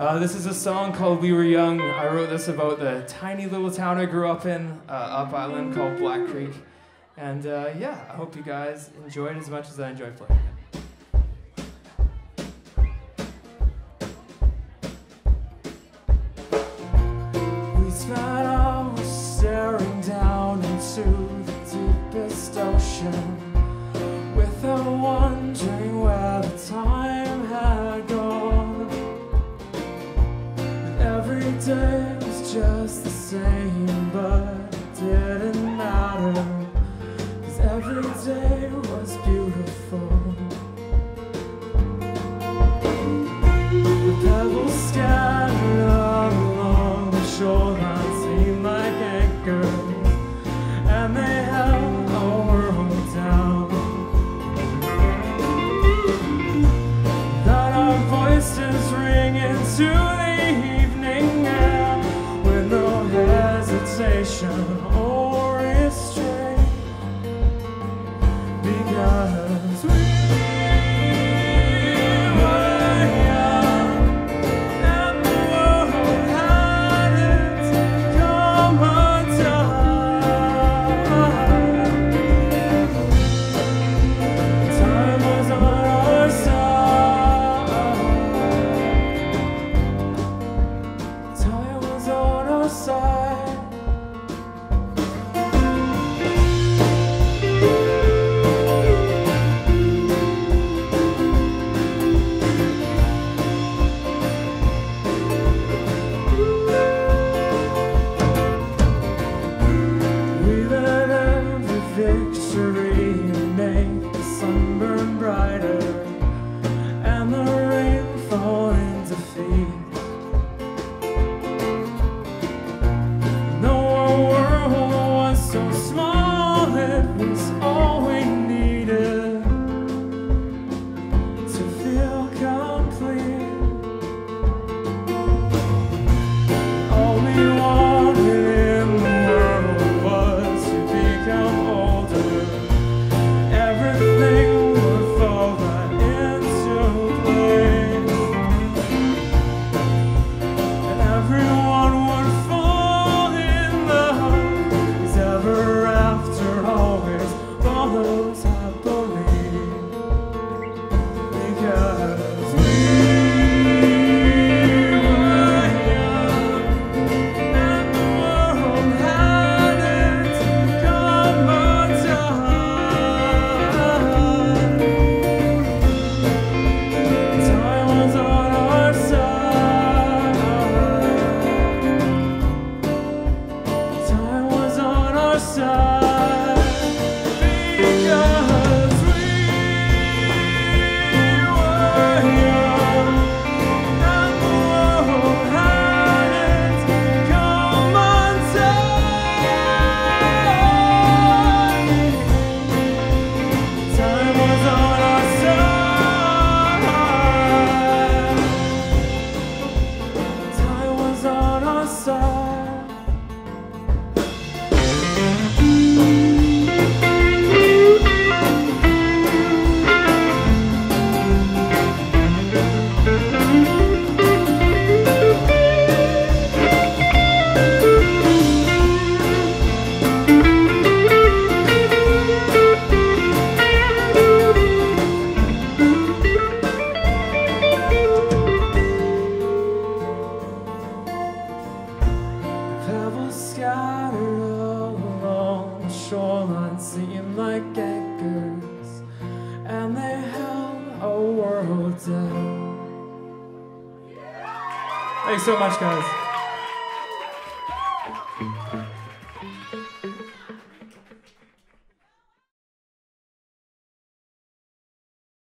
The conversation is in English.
Uh, this is a song called We Were Young. I wrote this about the tiny little town I grew up in, uh, Up Island, called Black Creek. And uh, yeah, I hope you guys enjoyed as much as I enjoyed playing. It was just the same, but it didn't matter. Cause every day was beautiful. side. pebbles scattered along the shoreline seem like anchors, and they held our world down. Thanks so much, guys.